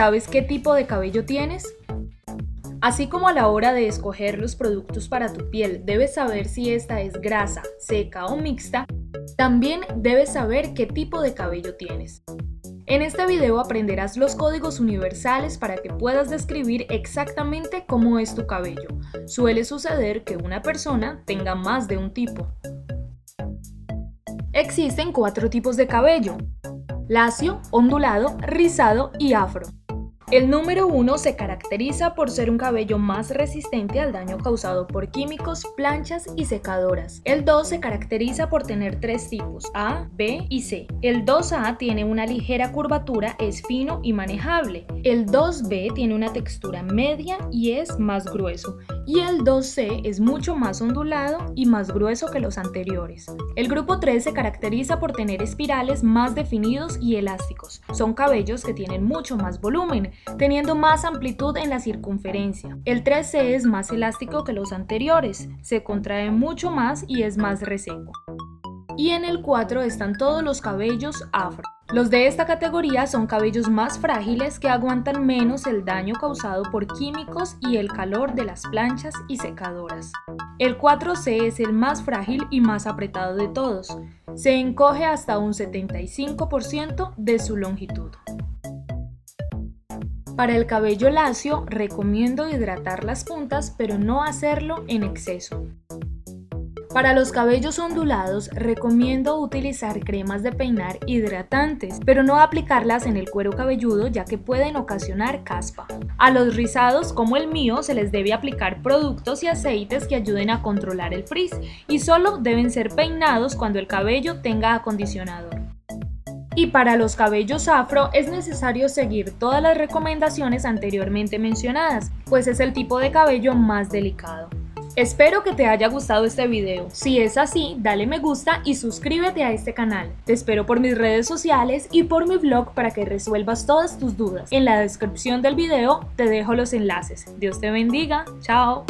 ¿Sabes qué tipo de cabello tienes? Así como a la hora de escoger los productos para tu piel debes saber si esta es grasa, seca o mixta, también debes saber qué tipo de cabello tienes. En este video aprenderás los códigos universales para que puedas describir exactamente cómo es tu cabello. Suele suceder que una persona tenga más de un tipo. Existen cuatro tipos de cabello. Lacio, ondulado, rizado y afro. El número 1 se caracteriza por ser un cabello más resistente al daño causado por químicos, planchas y secadoras. El 2 se caracteriza por tener tres tipos, A, B y C. El 2A tiene una ligera curvatura, es fino y manejable. El 2B tiene una textura media y es más grueso. Y el 2C es mucho más ondulado y más grueso que los anteriores. El grupo 3 se caracteriza por tener espirales más definidos y elásticos. Son cabellos que tienen mucho más volumen, teniendo más amplitud en la circunferencia. El 3C es más elástico que los anteriores, se contrae mucho más y es más reseco. Y en el 4 están todos los cabellos afro. Los de esta categoría son cabellos más frágiles que aguantan menos el daño causado por químicos y el calor de las planchas y secadoras. El 4C es el más frágil y más apretado de todos. Se encoge hasta un 75% de su longitud. Para el cabello lacio recomiendo hidratar las puntas pero no hacerlo en exceso. Para los cabellos ondulados recomiendo utilizar cremas de peinar hidratantes, pero no aplicarlas en el cuero cabelludo ya que pueden ocasionar caspa. A los rizados como el mío se les debe aplicar productos y aceites que ayuden a controlar el frizz y solo deben ser peinados cuando el cabello tenga acondicionador. Y para los cabellos afro es necesario seguir todas las recomendaciones anteriormente mencionadas, pues es el tipo de cabello más delicado. Espero que te haya gustado este video. Si es así, dale me gusta y suscríbete a este canal. Te espero por mis redes sociales y por mi blog para que resuelvas todas tus dudas. En la descripción del video te dejo los enlaces. Dios te bendiga. Chao.